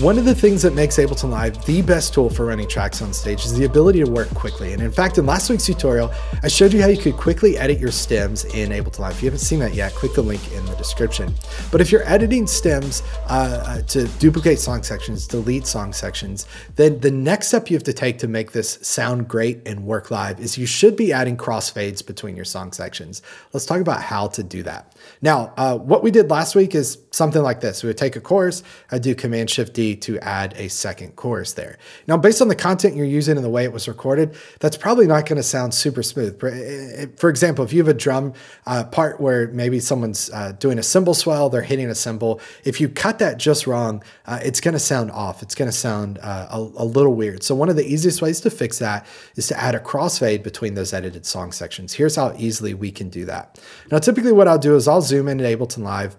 One of the things that makes Ableton Live the best tool for running tracks on stage is the ability to work quickly. And in fact, in last week's tutorial, I showed you how you could quickly edit your stems in Ableton Live. If you haven't seen that yet, click the link in the description. But if you're editing stems uh, uh, to duplicate song sections, delete song sections, then the next step you have to take to make this sound great and work live is you should be adding crossfades between your song sections. Let's talk about how to do that. Now, uh, what we did last week is something like this. We would take a chorus, I'd do Command Shift D to add a second chorus there. Now, based on the content you're using and the way it was recorded, that's probably not going to sound super smooth. For example, if you have a drum uh, part where maybe someone's uh, doing a cymbal swell, they're hitting a cymbal, if you cut that just wrong, uh, it's going to sound off. It's going to sound uh, a, a little weird. So one of the easiest ways to fix that is to add a crossfade between those edited song sections. Here's how easily we can do that. Now, typically what I'll do is I'll zoom in at Ableton Live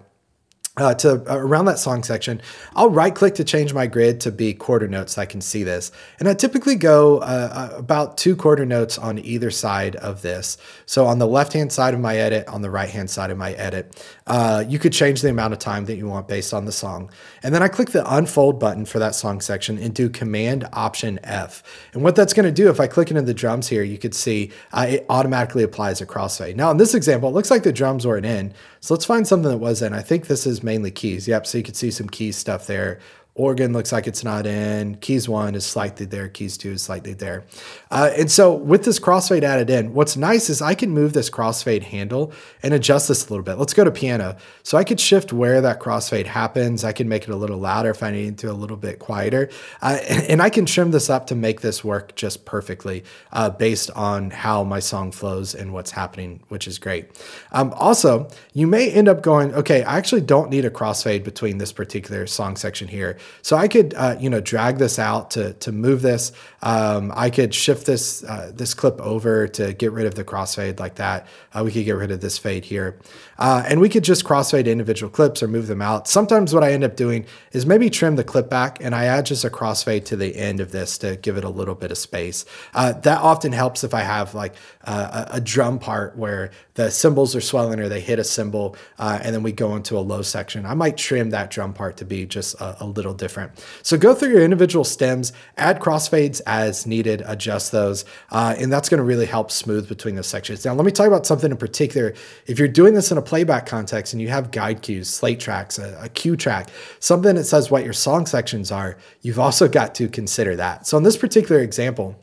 uh, to uh, around that song section, I'll right click to change my grid to be quarter notes so I can see this. And I typically go uh, uh, about two quarter notes on either side of this. So on the left hand side of my edit, on the right hand side of my edit, uh, you could change the amount of time that you want based on the song. And then I click the unfold button for that song section and do Command Option F. And what that's going to do, if I click into the drums here, you could see uh, it automatically applies a crossfade. Now in this example, it looks like the drums weren't in. So let's find something that wasn't. I think this is mainly keys. Yep, so you can see some keys stuff there. Organ looks like it's not in. Keys one is slightly there. Keys two is slightly there. Uh, and so with this crossfade added in, what's nice is I can move this crossfade handle and adjust this a little bit. Let's go to piano. So I could shift where that crossfade happens. I can make it a little louder if I need to, a little bit quieter. Uh, and, and, I can trim this up to make this work just perfectly uh, based on how my song flows and what's happening, which is great. Um, also, you may end up going, okay, I actually don't need a crossfade between this particular song section here. So I could, uh, you know, drag this out to, to move this. Um, I could shift this, uh, this clip over to get rid of the crossfade like that. Uh, we could get rid of this fade here. Uh, and we could just crossfade individual clips or move them out. Sometimes what I end up doing is maybe trim the clip back and I add just a crossfade to the end of this to give it a little bit of space. Uh, that often helps if I have like uh, a, a, drum part where the cymbals are swelling or they hit a cymbal and then we go into a low section. I might trim that drum part to be just a, a little different. So go through your individual stems, add crossfades as needed, adjust those, uh, and that's going to really help smooth between those sections. Now, let me talk about something in particular. If you're doing this in a playback context and you have guide cues, slate tracks, a, a cue track, something that says what your song sections are, you've also got to consider that. So in this particular example,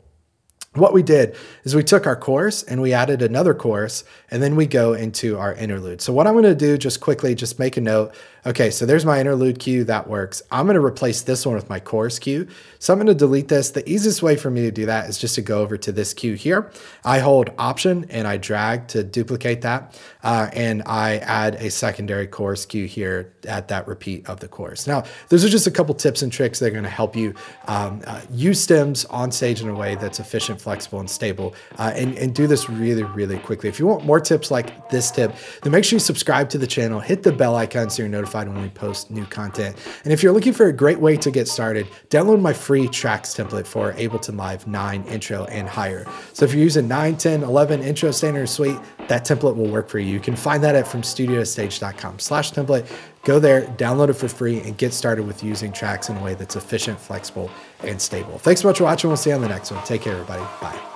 what we did is we took our chorus and we added another chorus and then we go into our interlude. So what I'm going to do just quickly, just make a note. Okay, so there's my interlude cue. That works. I'm going to replace this one with my chorus cue. So I'm going to delete this. The easiest way for me to do that is just to go over to this cue here. I hold option and I drag to duplicate that. Uh, and I add a secondary chorus cue here at that repeat of the chorus. Now, those are just a couple tips and tricks that are going to help you um, uh, use stems on stage in a way that's efficient, flexible, and stable. Uh, and, and do this really, really quickly. If you want more tips like this tip, then make sure you subscribe to the channel, hit the bell icon so you're notified when we post new content. And if you're looking for a great way to get started, download my free tracks template for Ableton Live 9 intro and higher. So if you're using 9, 10, 11 intro standard suite, that template will work for you. You can find that at fromstudiotostage.com slash template. Go there, download it for free, and get started with using tracks in a way that's efficient, flexible, and stable. Thanks so much for watching. We'll see you on the next one. Take care, everybody. Bye.